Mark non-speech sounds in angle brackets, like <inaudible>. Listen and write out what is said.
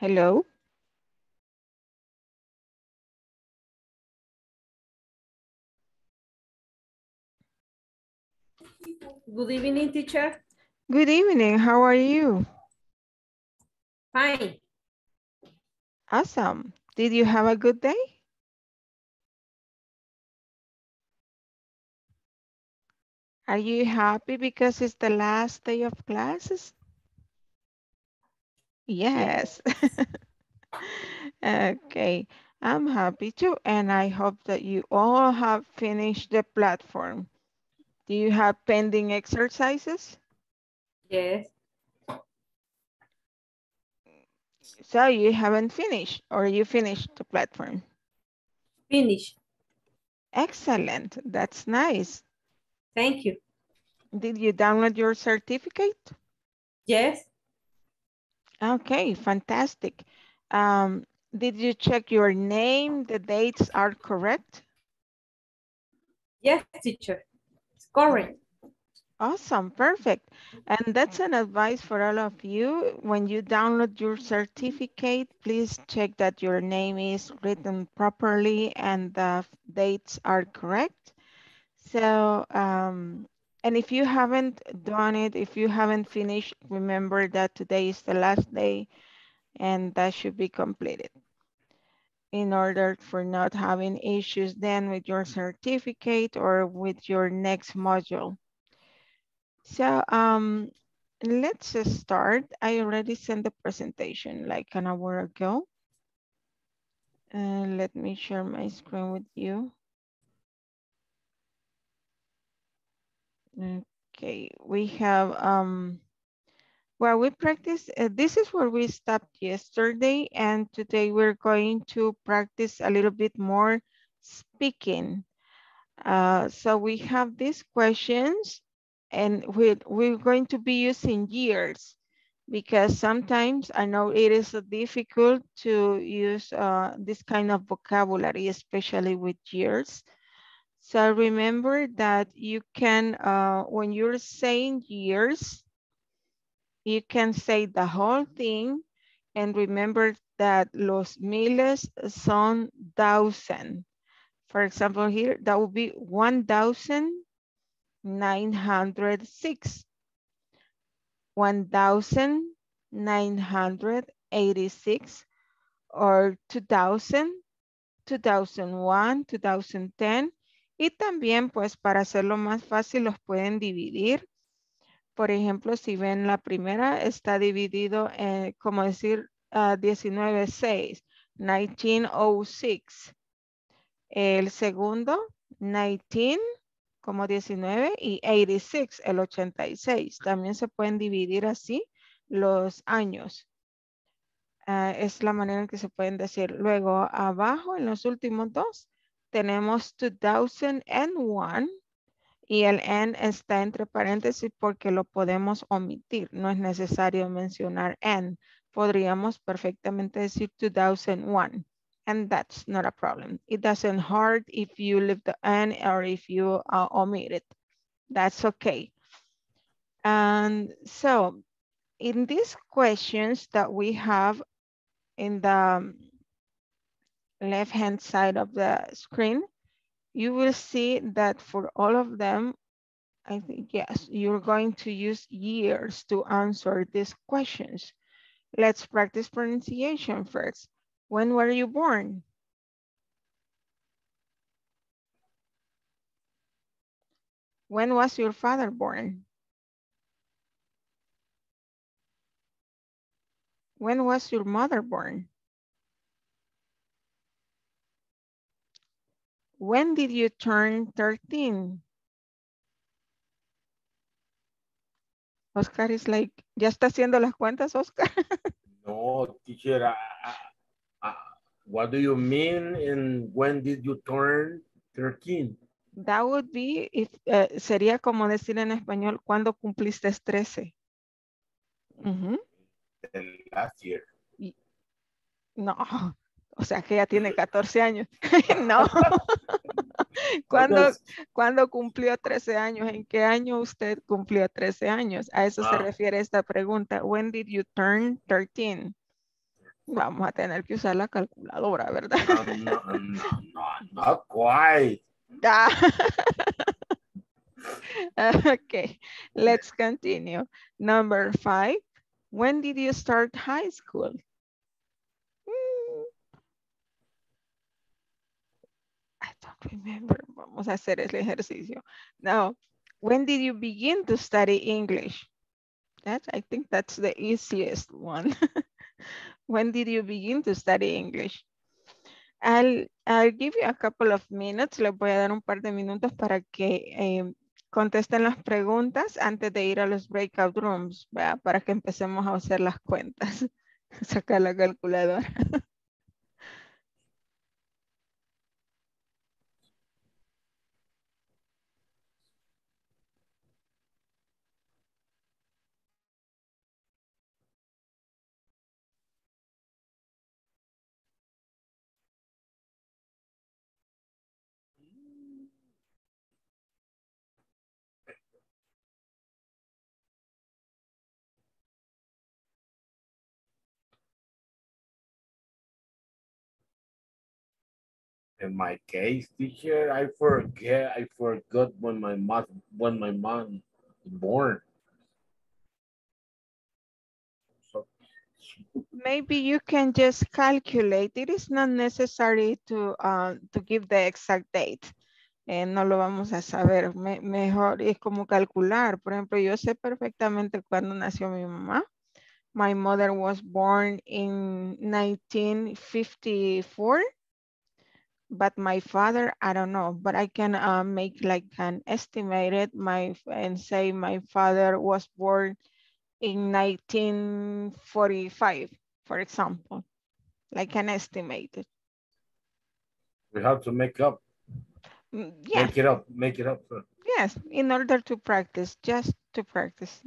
Hello. Good evening, teacher. Good evening. How are you? Fine. Awesome. Did you have a good day? Are you happy because it's the last day of classes? Yes. <laughs> okay. I'm happy too. And I hope that you all have finished the platform. Do you have pending exercises? Yes. So you haven't finished or you finished the platform? Finish. Excellent. That's nice. Thank you. Did you download your certificate? Yes. Okay, fantastic. Um, did you check your name? The dates are correct? Yes, teacher. It's correct. Awesome, perfect. And that's an advice for all of you. When you download your certificate, please check that your name is written properly and the dates are correct. So, um, and if you haven't done it, if you haven't finished, remember that today is the last day and that should be completed in order for not having issues then with your certificate or with your next module. So um, let's start. I already sent the presentation like an hour ago. And let me share my screen with you. Okay, we have, um, well, we practice, uh, this is where we stopped yesterday and today we're going to practice a little bit more speaking. Uh, so we have these questions and we're, we're going to be using years because sometimes I know it is difficult to use uh, this kind of vocabulary, especially with years. So remember that you can, uh, when you're saying years, you can say the whole thing and remember that los miles son thousand. For example, here, that would be 1,906. 1,986 or 2000, 2001, 2010. Y también, pues, para hacerlo más fácil, los pueden dividir. Por ejemplo, si ven la primera, está dividido en, como decir, uh, 1906, 1906. El segundo, 19, como 19, y 86, el 86. También se pueden dividir así los años. Uh, es la manera en que se pueden decir. Luego, abajo, en los últimos dos, tenemos 2001 y el N está entre paréntesis porque lo podemos omitir. No es necesario mencionar N. Podríamos perfectamente decir 2001 and that's not a problem. It doesn't hurt if you leave the N or if you uh, omit it. That's okay. And so in these questions that we have in the left-hand side of the screen, you will see that for all of them, I think, yes, you're going to use years to answer these questions. Let's practice pronunciation first. When were you born? When was your father born? When was your mother born? When did you turn 13? Oscar is like, ¿ya está haciendo las cuentas, Oscar? <laughs> no, teacher, what do you mean and when did you turn 13? That would be, if, uh, sería como decir en español, ¿cuándo cumpliste 13? Uh -huh. Last year. No, o sea que ya tiene 14 años. <laughs> no. ¿Cuándo, ¿Cuándo, cumplió 13 años? ¿En qué año usted cumplió 13 años? A eso ah. se refiere esta pregunta. When did you turn 13? Vamos a tener que usar la calculadora, ¿verdad? Um, no, no, no, not quite. Ah. <laughs> okay, let's continue. Number five, when did you start high school? Mm. I remember. <laughs> Vamos a hacer el ejercicio. Now, when did you begin to study English? That I think that's the easiest one. <laughs> when did you begin to study English? I'll, I'll give you a couple of minutes. Les voy a dar un par de minutos para que eh, contesten las preguntas antes de ir a los breakout rooms, para que empecemos a hacer las cuentas. <laughs> Sacar la calculadora. In my case, teacher, I forget, I forgot when my mom, when my mom born. So, Maybe you can just calculate. It is not necessary to, uh, to give the exact date. Eh, no lo vamos a saber. Me- mejor es como calcular. Por ejemplo, yo sé perfectamente cuándo nació mi mamá. My mother was born in 1954. But my father, I don't know, but I can uh, make like an estimated my and say my father was born in 1945, for example, like an estimated. we have to make up, Mm, Yes, make it up, make it up. yes, in order to practice, just to practice.